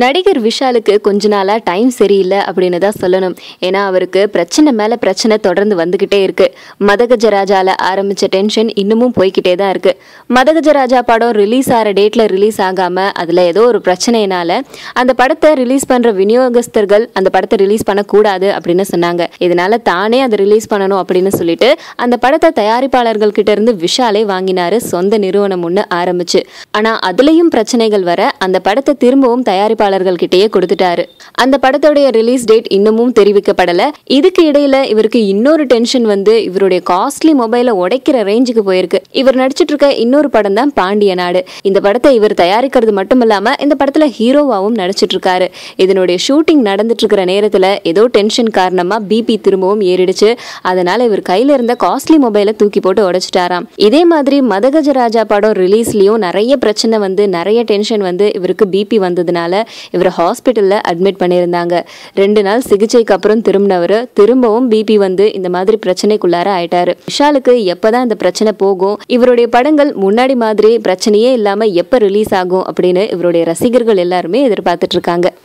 நடிகர் விஷாலுக்கு கொஞ்ச நாளாக டைம் சரியில்லை அப்படின்னு தான் சொல்லணும். ஏன்னா அவருக்கு பிரச்சனை மேலே பிரச்சனை தொடர்ந்து வந்துக்கிட்டே இருக்குது மதகஜராஜாவில் ஆரம்பித்த டென்ஷன் இன்னமும் போய்கிட்டே தான் இருக்குது மதகஜராஜா படம் ரிலீஸ் ஆகிற டேட்டில் ரிலீஸ் ஆகாமல் அதில் ஏதோ ஒரு பிரச்சனையினால அந்த படத்தை ரிலீஸ் பண்ணுற விநியோகஸ்தர்கள் அந்த படத்தை ரிலீஸ் பண்ணக்கூடாது அப்படின்னு சொன்னாங்க. இதனால் தானே அதை ரிலீஸ் பண்ணணும் அப்படின்னு சொல்லிட்டு அந்த படத்தை தயாரிப்பாளர்கள் கிட்டேருந்து விஷாலே வாங்கினார். சொந்த நிறுவனம் ஒன்று ஆரம்பிச்சு. ஆனால் அதுலேயும் பிரச்சனைகள் வர அந்த படத்தை திரும்பவும் தயாரிப்பு கிட்டேயே கொடுத்துட்டாரு. அந்த படத்தோடைய ரிலீஸ் டேட் இன்னமும் தெரிவிக்கப்படல. இதுக்கு இடையில இவருக்கு இன்னொரு டென்ஷன் வந்து இவருடைய காஸ்ட்லி மொபைலை உடைக்கிற ரேஞ்சுக்கு போயிருக்கு. இவர் நடிச்சிட்டு இருக்க இன்னொரு படம் தான் பாண்டிய நாடு. இந்த படத்தை இவர் தயாரிக்கிறது மட்டும் இல்லாம இந்த படத்துல ஹீரோவாவும் நடிச்சிட்டு இருக்காரு இதனுடைய ஷூட்டிங் நடந்துட்டு இருக்கிற நேரத்துல ஏதோ டென்ஷன் காரணமா பிபி திரும்பவும் ஏறிடுச்சு. அதனால இவர் கையில இருந்த காஸ்ட்லி மொபைலை தூக்கி போட்டு உடைச்சிட்டாராம். இதே மாதிரி மதகஜராஜா படம் ரிலீஸ்லயும் நிறைய பிரச்சனை வந்து நிறைய டென்ஷன் வந்து இவருக்கு பிபி வந்ததுனால இவர் ஹாஸ்பிட்டலில் அட்மிட் பண்ணியிருந்தாங்க. ரெண்டு நாள் சிகிச்சைக்கு அப்புறம் திரும்பினவர் திரும்பவும் பிபி வந்து இந்த மாதிரி பிரச்சனைக்குள்ளார ஆயிட்டாரு. விஷாலுக்கு எப்போதான் இந்த பிரச்சனை போகும் இவருடைய படங்கள் முன்னாடி மாதிரி பிரச்சனையே இல்லாமல் எப்போ ரிலீஸ் ஆகும் அப்படின்னு இவருடைய ரசிகர்கள் எல்லாருமே எதிர்பார்த்துட்டு இருக்காங்க.